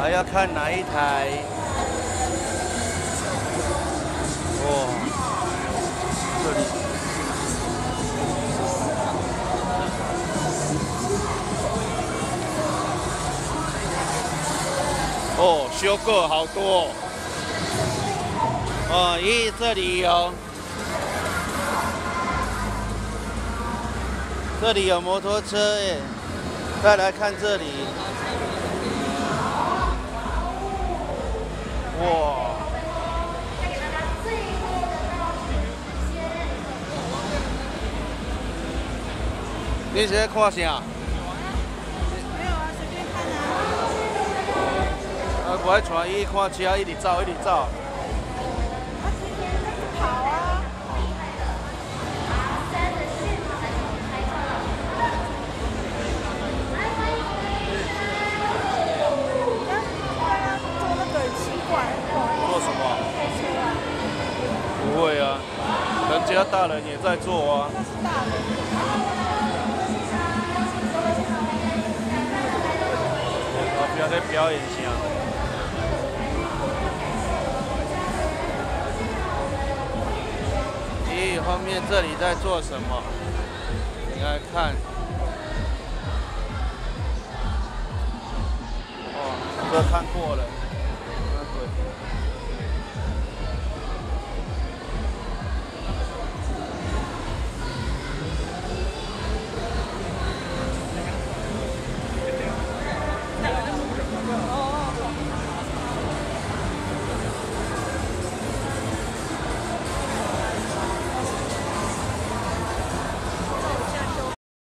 还要看哪一台？哦，这里。哦，修过好多。哦，咦，这里有，这里有摩托车耶。再来看这里。你是在看啥？没有啊，随便看啊。啊，我爱带伊看车，一直走，一直走。不会啊，人家大人也在做啊。在表演下。咦，后面这里在做什么？你来看。哦，这看过了。